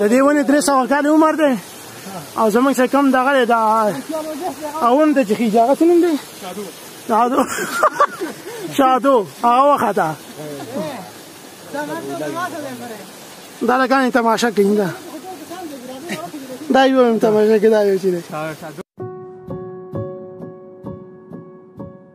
د دې ونې درې سوه کاله عمر دی او زمونږ سره کم دغه دی دا اون ته چې خیږي هغه څه نوم دی شادو شادو هغه وخته دا لکانې تماشه کوي دا دا یو هم تماشه کوي دا یو چې دی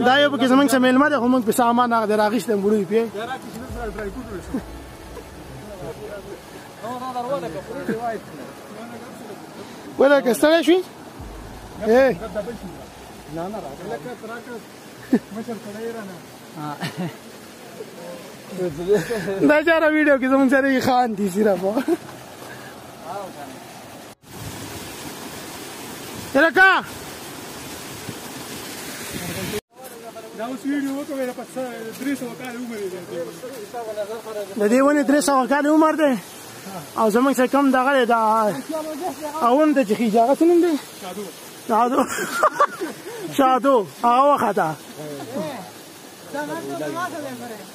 دا یو پکې زمونږ څه میلمه دی خو مونږ په سامان هغه دی راغیشتم وړوی پې ولکه ستړی شوي اے نه نه راځه لکه تراکه مشر کړی را نه دا چاره ویډیو کې زموږ سره یې خان دي صرف ترکا دا اوس ویډیو وکړه دا پڅه 300 کال عمر دی د دې ونې 300 کال عمر دی او زمونږ څخه کم دغه دی دا اون د چې خیجاغه څه نوم دی شادو شادو هغه وخته دا نه دا نه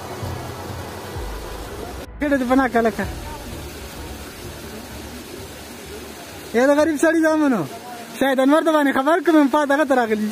کړه دې پناه کړه لکه یا د غریب سړي زامنو شاید انور ته باندې خبر کوم په دغه ته راغلي